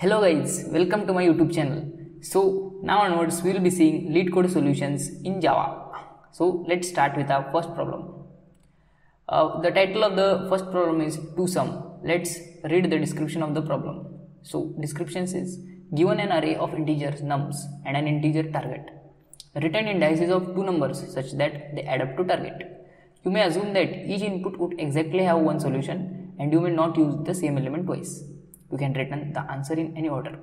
Hello guys, welcome to my YouTube channel. So now onwards we will be seeing Leetcode solutions in Java. So let's start with our first problem. Uh, the title of the first problem is Two Sum. Let's read the description of the problem. So description says given an array of integers nums and an integer target. Return indices of two numbers such that they add up to target. You may assume that each input would exactly have one solution and you may not use the same element twice. You can return the answer in any order.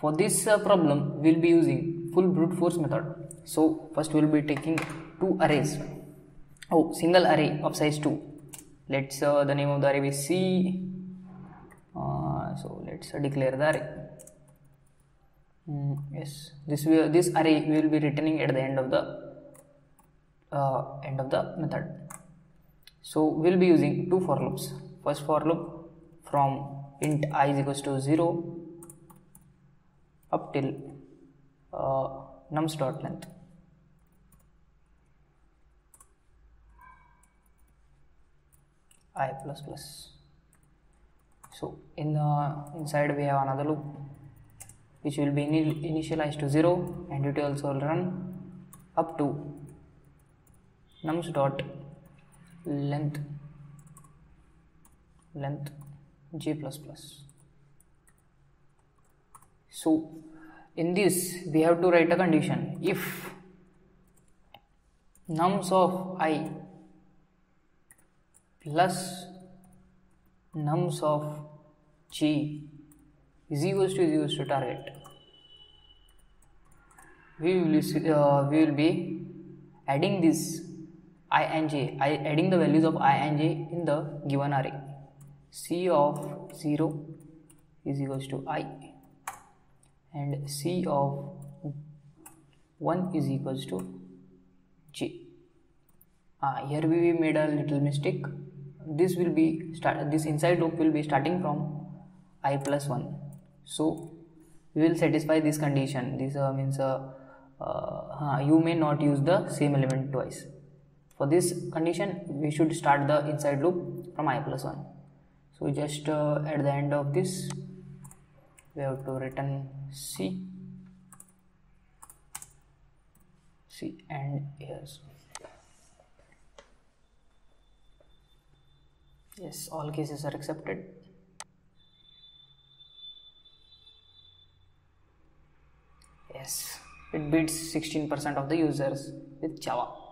For this uh, problem, we will be using full brute force method. So first we will be taking two arrays. Oh, single array of size 2. Let's uh, the name of the array is C. Uh, so let's uh, declare the array. Mm, yes, this will, this array we will be returning at the end of the uh, end of the method. So we will be using two for loops. First for loop from int i is equals to 0 up till uh, nums dot length. i plus plus. So in the inside we have another loop which will be initialized to 0 and it also will run up to nums dot length length plus so in this we have to write a condition. If nums of i plus nums of g is equals to is equals to target we will uh, we will be adding this i and j I adding the values of i and j in the given array c of 0 is equals to i and c of 1 is equals to j. Ah, here we made a little mistake. This will be start this inside loop will be starting from i plus 1 so we will satisfy this condition. This uh, means uh, uh, you may not use the same element twice. For this condition we should start the inside loop from i plus 1 so just uh, at the end of this we have to return c. C and yes. Yes all cases are accepted. Yes it beats 16% of the users with java